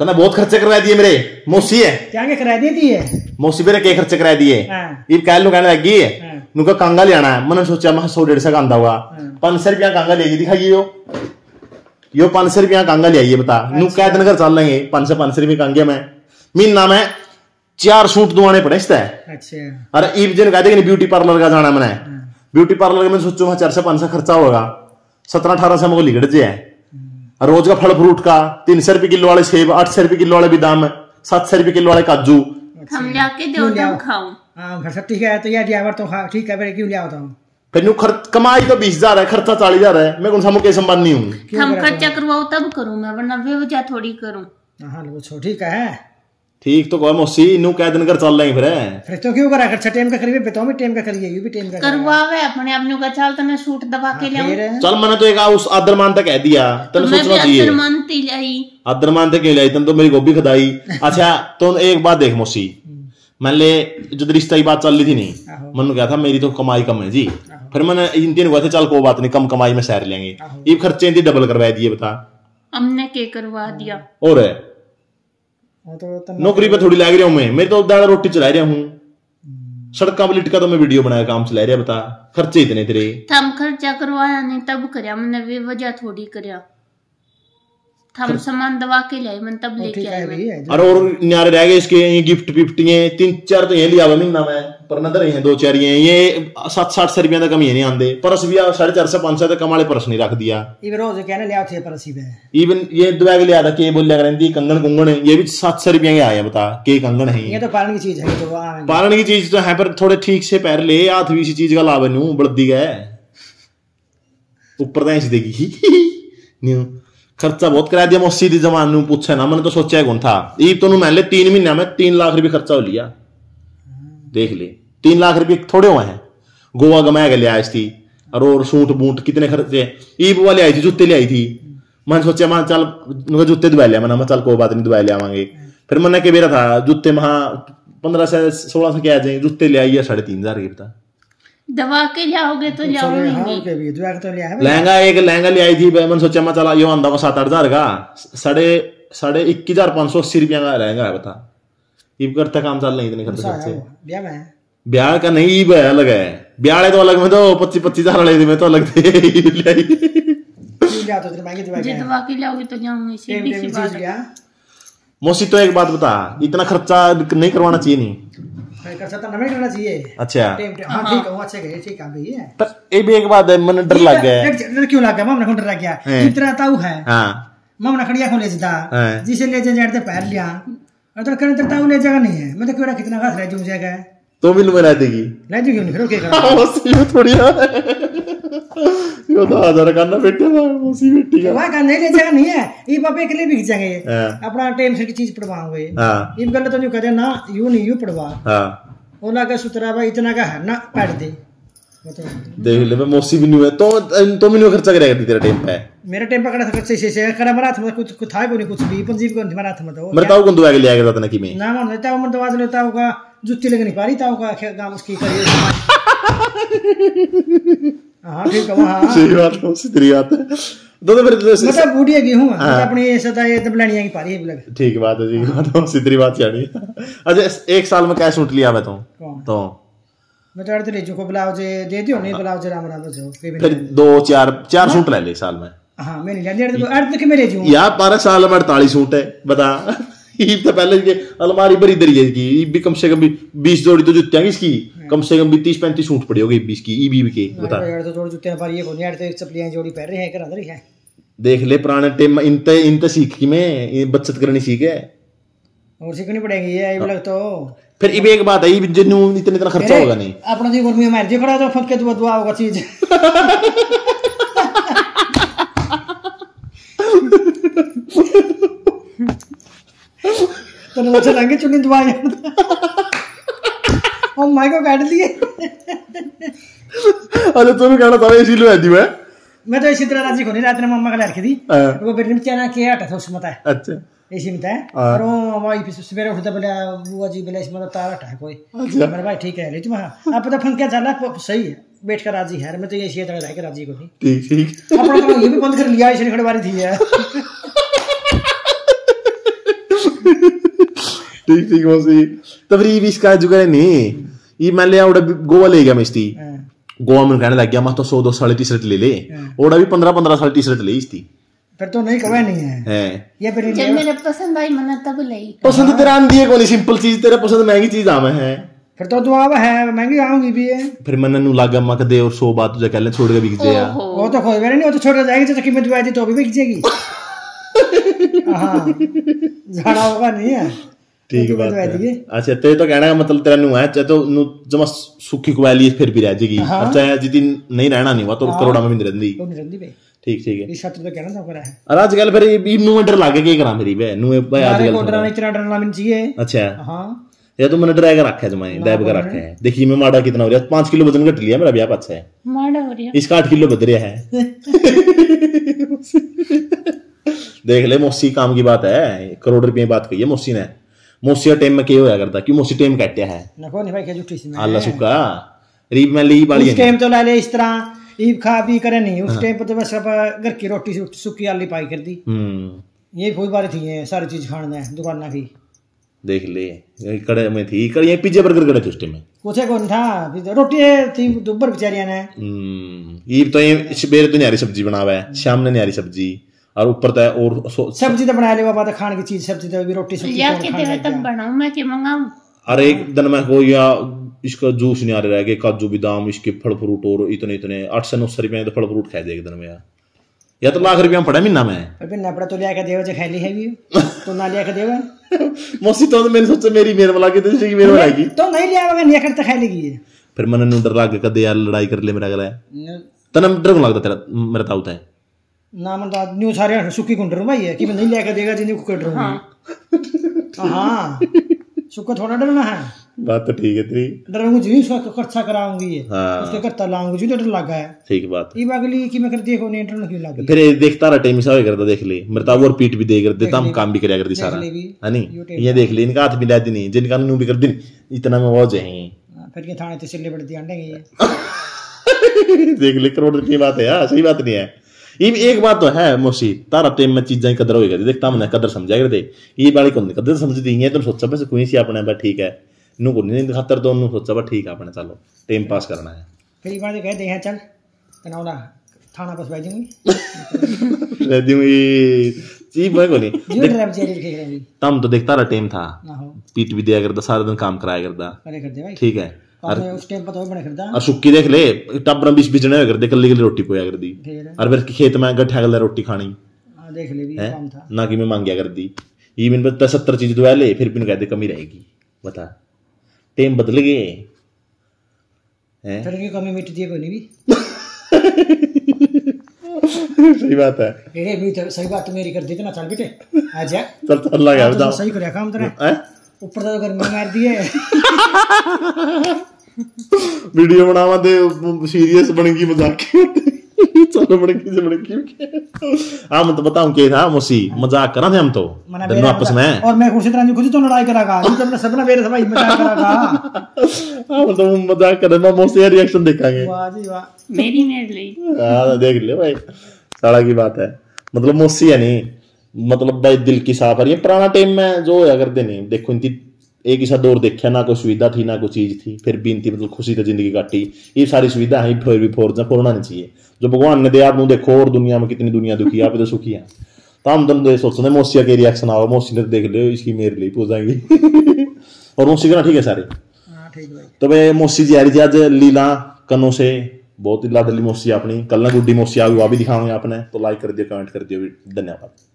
तने बहुत खर्चे करवा दिए मेरे। मौसी है। क्या क्या करा दी थी मौसी मेरे के खर्चे करा दिए। हाँ। ये कह लो कहने लगी है हाँ। नुका कांगा ले है। मैंने सोचा मैं सौ डेढ़ सौ का आंदा हुआ। पाँच सौ रुपया कांगा ले दिखाइए यो। यो पाँच सौ रुपया कांगा ले आइए बता। नु कै दिन घर चल लेंगे। पाँच सौ पाँच सौ रुपये कांगे में। महीना में चार सूट दुआने पड़े इससे अच्छा। अरे ईब जन कहते कि ब्यूटी पार्लर का जाना मैंने। ब्यूटी पार्लर में सोचो मैं चार से पाँच सौ खर्चा होगा। सत्रह अठारह सौ में लिगड़ जाए और रोज का फल फ्रूट का तीन सौ रुपए किलो वाले सेब आठ सौ रुपए किलो वाले बादाम सात सौ रुपए किलो वाले काजू। हम लाके दो खाऊं। हाँ घर सब ठीक है तो यार ड्राइवर तो हाँ ठीक है क्यों ले आता हूँ फिर खर्च कमाई तो बीस हज़ार है खर्चा चालीस हज़ार है मैं कौन सा मुकेश अंबानी हूँ। हम खर्चा करवाओ तब करूँ मैं वरना थोड़ी करूँ। हाँ ठीक है। ठीक तो कहो मौसी नु कै दिन कर चल रही फिर फिर तो क्यों करा? खर्चा टाइम का करिए बताओ मैं टाइम का करिए ये भी टाइम का करवावे अपने अपने का चाल तने सूट दबा के ले फिर? चल मैंने तो एक उस आदर मान तक कह दिया तेन सोचना चाहिए। असर मानती लाई आदर मान तक क्यों लाई तन तो मेरी गोभी खदाई। अच्छा तो एक बात देख मौसी। मान ले जब रिश्ता की बात चल रही थी नहीं। मन क्या था मेरी तो कमाई कम है जी। फिर मैंने इन तीन हुआ थे चल कोई बात नहीं कम कमाई में सैर लेंगे। ये खर्चे डबल करवा दिए बता। हमने के करवा दिया। और हाँ, तो नौकरी पे थोड़ी लाग रहा हूँ मैं। मैं तो दाल रोटी चला रहा हूँ। सड़क पर लिटका तो मैं वीडियो बनाया काम चला रहा बता। खर्चे इतने तेरे। थम खर्चा करवाया नहीं तब करया मैंने बेवजह थोड़ी करया। थम सामान दबा के लाए मैं तब वो लेके आया है है और न्यारे रह गए इसके ये गिफ्ट विफ्ट ये तीन चार तो ये लिया हुआ महीना में। पर नदर ये दो चार ये ये सात साठ सौ रुपया तक कम ये नहीं आंदे। परस भी साढ़े चार सौ पाँच सौ तक कम वाले परस नहीं रख दिया। ये रोज कहने ले आओ थे पर सीधे इवन ये दुआ लिया था के बोल रही कंगन कुंगन ये भी सात सौ रुपया के आए हैं बता के कंगन है। ये तो पालन की चीज़ है तो पालन की चीज़ तो है पर थोड़े ठीक से पैर ले हाथ भी इसी चीज़ का लाभ नू बड़दी गए ऊपर तो ऐसी देगी। न्यू खर्चा बहुत करा दिया मौसी दी जमान नू पूछे ना मैंने तो सोचा कौन था। ई तो नु ले तीन महीने में तीन लाख रुपए खर्चा हो लिया। देख ले। तीन लाख रुपए थोड़े हुए हैं। गोवा गमाया के ले आई थी। और और सूट बूट कितने खर्चे। ईब वाले आई थी जूते ले आई थी। मैंने सोचा मैं चल जूते दुबा लिया मैंने चल कोई बात नहीं दुबा ले आवांगे। फिर मैंने के बेरा था जूते महा पंद्रह से सोलह से क्या आ जाएँगे जूते ले आई है साढ़े तीन हज़ार के बता दबा के जाओगे तो जाओ चलो ही के के तो लहंगा एक लहंगा ले आई थी। मैंने सोचा मैं चला यो आंदा को सात आठ हज़ार का। साढ़े साढ़े इक्कीस हज़ार पाँच सौ अस्सी रुपया का लहंगा है बता ईब करता काम चल नहीं इतने खर्चे खर्चे। ब्याह में। ब्याह का नहीं ईब है अलग है। ब्याह तो अलग में तो पच्चीस पच्चीस हज़ार वाले में तो अलग थे। तो तो है। मौसी तो एक बात बता इतना खर्चा नहीं करवाना चाहिए नहीं। कर सकता नहीं करना चाहिए। अच्छा। हाँ ठीक है वो अच्छे गए ठीक है है पर ये भी एक बात है मन डर लग गया है। डर क्यों लग गया? डर लग गया? हैं। जितना ताऊ है। हाँ। खड़िया को ले जिसे ले जाए तो पैर लिया। तो करने तो ताऊ ले जाएगा नहीं है। मैं तो क्यों कितना घास रह जाएगा तो भी में क्यों नहीं? फिर ओके करा? मौसी यो थोड़ी है। यो तो हज़ार करना का वहाँ का ले जाएगा नहीं है। ये पापे के लिए हाँ। अपना टाइम से की चीज़ पढ़वाओगे। हाँ। तो ना यू नहीं यू पढ़वा। हाँ। ओला का सुतरा भाई इतना का है ना पैड दे। देख ले मैं मौसी भी नहीं हुआ। तो तो नहीं खर्चा करेगा तेरा टाइम पे मेरा टाइम पकड़ा था से से करा मरा था कुछ कुछ था को नहीं कुछ भी पंजीब को मरा था मतलब मेरे ताऊ को दुआ के ले आएगा तना की में। ना मन लेता हूँ मन तो आवाज़ लेता होगा जुत्ती लग नहीं पा रही था होगा गाँव उसकी करिए हाँ? ठीक है हाँ। सही बात है मौसी तेरी बात है। तो तो फिर तो- मतलब बूढ़ी है गेहूँ मतलब अपनी सदा ये दबलानियाँ की पा रही है ठीक बात है जी बात है तेरी बात जानी अच्छा एक साल में क्या सूट लिया मैं तो। तो मैं तो ले को ब्लाउज दे दियो नहीं ब्लाउज राम राम भी फिर दो चार चार सूट ले ले एक साल में। हाँ मैं नहीं लिया अड़ते के मेरे जूं यार बारह साल में अड़तालीस सूट है बता। ईब तो पहले के अलमारी भरी दरी है इसकी। ईब भी कम से कम भी बीस जोड़ी तो जुत्तियाँ की इसकी। कम से कम भी तीस पैंतीस सूट पड़ी होगी बीस की ईब के बता। यार तो जोड़ जूते पर ये को नहीं अड़ते चपलियाँ जोड़ी पहन रहे हैं कर अंदर ही है। देख ले पुराने टेम इनते इनते सीख की मैं बचत करनी सीखे और सीखनी पड़ेगी ये ये लग तो फिर इब एक बात है जिन्नू इतना इतना खर्चा होगा नहीं। अपना जी गर्मी मार जे खड़ा तो फक के दुआ होगा चीज़। तो ना चलेंगे चुनी दुआ और माइक को काट लिए। अरे तुम कहना था इसी लो दी मैं। मैं तो इसी तरह राज़ी को नहीं रात में मम्मा का लड़की थी हाँ। वो बेटे में चना के हटा था उसमें था अच्छा। इसी में था हाँ। और वो वही सवेरे उठता बोले बुआ जी बोले इसमें तार हटा है कोई मेरे भाई ठीक है लेकिन हाँ। अब तो फंक क्या चल रहा है सही है बैठ कर राज़ी है। मैं तो ये तरह रह के राज़ी को नहीं। ठीक ठीक। अपना तो ये भी बंद कर लिया इसलिए खड़े बारी थी है ठीक ठीक मौसी। फिर इसका जुगाड़ नहीं। ये मैं ले आउट गोवा ले गया मैं हाँ, गोवा में कहने लग गया मैं तो सौ दो साढ़े टी शर्ट ले। ले ओड़ा भी पंद्रह पंद्रह साल टी शर्ट ले इसकी फिर तो नहीं कवा नहीं है। है। ये फिर जब मेरे पसंद आई मैंने तब लाई पसंद तेरा आंदी है कोई सिंपल चीज़ तेरा पसंद महँगी चीज़ आवे है। फिर तो तू है महँगी आऊँगी भी है। फिर मैंने नु लागा मक दे और सौ बात तुझे कहले छोड़ के बिक जाए यार वो तो खोई नहीं वो तो छोटा जाएगी तो कीमत थी तो भी बिक जाएगी। हाँ जाना होगा नहीं है। ठीक तो बात है। अच्छा ते तो कहने का मतलब तेरा नु है चाहे तो नु जमा सुखी कुवाली फिर भी रह जाएगी। हाँ। चाहे जितनी नहीं रहना नहीं हुआ तो करोड़ा में भी रहती तो नहीं रंदी भाई। है। तो है। चाहिए अच्छा। हाँ। ये तो मैंने रखा है जमाए रखा है। देखिए मैं माड़ा कितना हो रहा है। पाँच किलो वज़न घट लिया मेरा ब्याह अच्छा है। माड़ा हो रहा इसका आठ किलो बद रहा है। देख ले मौसी काम की बात है। करोड़ रुपये की बात कही है मौसी ने। मौसी का टाइम में क्या होया करता? क्यों मौसी टाइम काटे है? नको नहीं भाई क्या झूठी सी आला सुका रीब में ली टाइम तो ला ले इस तरह। ईब खा पी करे नहीं। उस टाइम पर तो बस अब घर की रोटी सु- सुक्की आली पाई कर दी हम्म ये कोई बारी थी ये सारी चीज़ खाने है दुकाना की देख ले कड़े में थी कड़े ये पिज्जा बर्गर कड़े टाइम में कुछ कौन था रोटी थी दुबर बेचारिया ने हम्म ये तो ये बेर तो न्यारी सब्ज़ी बनावा है शाम ने न्यारी सब्ज़ी और ऊपर तो और सब्ज़ी तो बना ले बाबा तो खाने की चीज़ सब्ज़ी तो भी रोटी सुक्की या कौन के खाने देवे लग तब गया? बनाऊँ मैं के मंगाऊं और एक दिन में को या इसका जूस नहीं आ रहा है काजू बादाम इसके फल फ्रूट और इतने इतने। आठ सौ नौ सौ रुपये तो फल फ्रूट खाए एक दिन में यार। या तो लाख रुपया पड़ा महीना में? फिर नपड़ा तो लिया के देवे जो खाली है भी तो ना लिया के देवे। मौसी तो मैंने सोचा मेरी मेरे वाला की मेरे वाला की। तो नहीं लिया होगा नहीं करता खाई लेगी फिर मैंने नु डर लाग कदे यार लड़ाई कर ले मेरा गला न- तना डर को लगता तेरा मेरा ताऊ है? ना मन तो न्यू सारे सुक्की कुंडर भाई है कि मैं नहीं लिया के देगा जिन्हें कुकर डरूँगी हाँ। सुक्का थोड़ा डरना है। बात तो ठीक है तेरी। डरूँगी जी उसका खर्चा कराऊँगी ये। हाँ। उसके करता लाऊँगी जी तो डर लगा है। ठीक बात ये बागली कि मैं करती है को नहीं डर क्यों लगी? फिर देखता रहा टाइम सा करता देख ले। मेरे और पीठ भी दे कर देता हम काम भी करया करती सारा। है नहीं? ये देख ले इनका हाथ भी लाती नहीं। जिनका नू भी कर दी। इतना में वो जही हाँ, फिर के थाने तो सिले बढ़ती अंडे ये। देख ले करोड़ की बात है यार सही बात नहीं है। ये एक बात तो है मोशी तारा टेम में चीज़ें कदर होगी देखता मैंने कदर समझा करते। ये वाली कौन कदर समझती है तुम सोचा बस कोई सी अपने ठीक है। नू को नहीं खातर तो नू सोचा बस ठीक है अपने चलो टाइम पास करना है फिर ये बात कहते हैं चल तनावना थाना बस दूँ ये. चीज़ मैं को नहीं जी ड्राइवर चेरी खेल रही तम तो देखता रहा टाइम था. पीठ भी दिया करता सारा दिन काम कराया करता. करे कर दे भाई ठीक है और उस टाइम पर तो बड़े करदा और सुक्की देख ले टब्बर बीच बिजने कर दे कल्ली कल्ली रोटी पोया कर दी और फिर खेत में गठा गल रोटी खानी. देख ले भी काम था. ना कि मैं मांगिया कर दी ये मैंने बता सत्तर चीज़ दुआ ले फिर भी कहते कमी रहेगी. बता। टेम बदल गए। हैं? की कमी मिट दी कोई भी? सही बात है। एड़े भी तो सही बात तो मेरी कर दी ना चल बेटे आ जा। चल चल लगा तो बताओ सही कर काम तेरा। हैं? ऊपर तो गर्मी मार दिए। वीडियो बनावा दे सीरियस बन गई मज़ाक। चलो से हाँ मैं तो बताऊँ क्या था मोसी मज़ाक करा थे हम तो में और मैं खुशी तरह तो लड़ाई मेरे मज़ाक हाँ मतलब मज़ाक कर मैं मोसी का रिएक्शन देखेंगे वाह जी वाह मेरी मेरे लिए हाँ देख ले भाई साड़ा की बात है मतलब मोसी है नहीं मतलब भाई दिल की साफ़ है पुराना टाइम में जो होया देखो इनकी एक ही दौर देखा ना कोई सुविधा थी ना कोई चीज़ थी फिर इनकी मतलब खुशी से ज़िंदगी काटी ये सारी सुविधा है फिर भी फोर फोड़ना नहीं चाहिए जो भगवान ने दिया आप देखो और दुनिया में कितनी दुनिया दुखी आप तो सुखी है तो हम तुम तो सोचते मोसिया के रिएक्शन आओ मोसी ने देख लो इसकी मेरे लिए पूछाएँगी और मोसी का ठीक है सारे भाई तो वे मोसी जी आ रही थी आज लीला कनों से बहुत ही लाडली मोसी अपनी कल ना गुड्डी मोसी आ भी दिखाऊँगे आपने तो लाइक कर दियो कमेंट कर दियो धन्यवाद